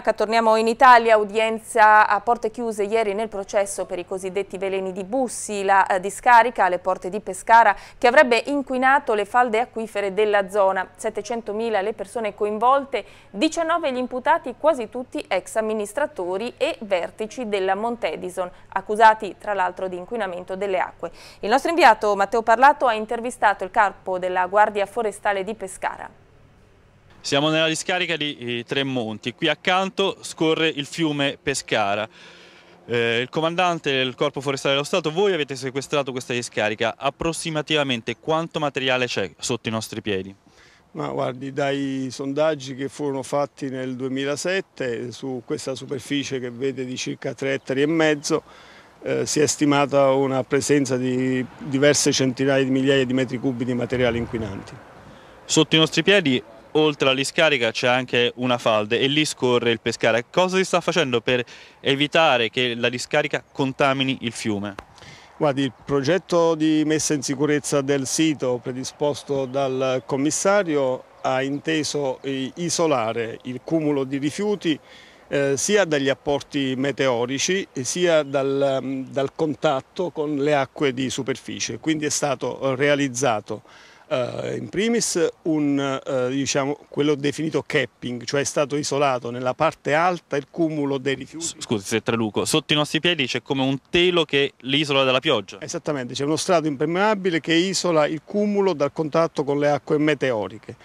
Torniamo in Italia, udienza a porte chiuse ieri nel processo per i cosiddetti veleni di Bussi, la eh, discarica alle porte di Pescara che avrebbe inquinato le falde acquifere della zona. 700.000 le persone coinvolte, 19 gli imputati, quasi tutti ex amministratori e vertici della Montedison, accusati tra l'altro di inquinamento delle acque. Il nostro inviato Matteo Parlato ha intervistato il capo della Guardia Forestale di Pescara. Siamo nella discarica di eh, Tremonti, qui accanto scorre il fiume Pescara. Eh, il comandante del Corpo Forestale dello Stato, voi avete sequestrato questa discarica, approssimativamente quanto materiale c'è sotto i nostri piedi? Ma guardi, dai sondaggi che furono fatti nel 2007 su questa superficie che vede di circa 3 ettari e mezzo eh, si è stimata una presenza di diverse centinaia di migliaia di metri cubi di materiali inquinanti. Sotto i nostri piedi oltre alla discarica c'è anche una falda e lì scorre il Pescara. Cosa si sta facendo per evitare che la discarica contamini il fiume? Guardi, il progetto di messa in sicurezza del sito predisposto dal commissario ha inteso eh, isolare il cumulo di rifiuti eh, sia dagli apporti meteorici sia dal, mm, dal contatto con le acque di superficie. Quindi è stato realizzato Uh, in primis un, uh, diciamo, quello definito capping, cioè è stato isolato nella parte alta il cumulo dei rifiuti. Scusi se traduco, sotto i nostri piedi c'è come un telo che li isola dalla pioggia. Esattamente, c'è uno strato impermeabile che isola il cumulo dal contatto con le acque meteoriche.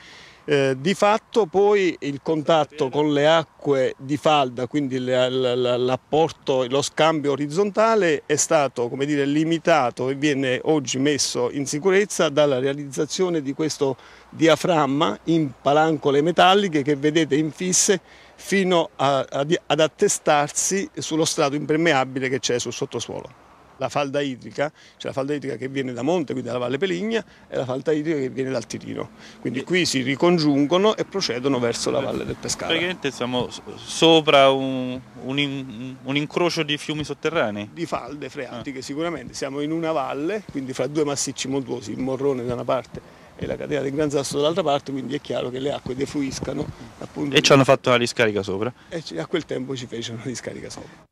Eh, di fatto poi il contatto con le acque di falda, quindi l'apporto, lo scambio orizzontale è stato dire, limitato e viene oggi messo in sicurezza dalla realizzazione di questo diaframma in palancole metalliche che vedete infisse fino a, ad attestarsi sullo strato impermeabile che c'è sul sottosuolo la falda idrica, cioè la falda idrica che viene da monte, quindi dalla Valle Peligna, e la falda idrica che viene dal Tirino. Quindi qui si ricongiungono e procedono verso la Valle del Pescara. Praticamente siamo sopra un, un, un incrocio di fiumi sotterranei? Di falde freatiche ah. sicuramente, siamo in una valle, quindi fra due massicci montuosi, il Morrone da una parte e la catena del Gran Sasso dall'altra parte, quindi è chiaro che le acque defluiscano. e ci hanno fatto una discarica sopra? E a quel tempo ci fecero una discarica sopra.